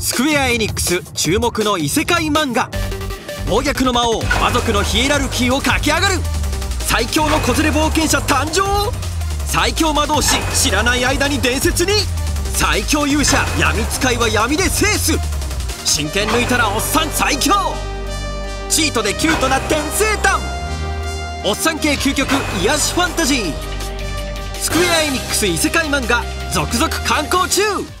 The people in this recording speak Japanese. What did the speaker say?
スクエア・エニックス注目の異世界漫画。暴虐の魔王魔族のヒエラルキーを駆け上がる。最強の子連れ冒険者誕生。最強魔導士知らない間に伝説に。最強勇者闇使いは闇で制す。真剣抜いたらおっさん最強。チートでキュートな転生誕おっさん系究極癒しファンタジー。スクエア・エニックス異世界漫画続々刊行中。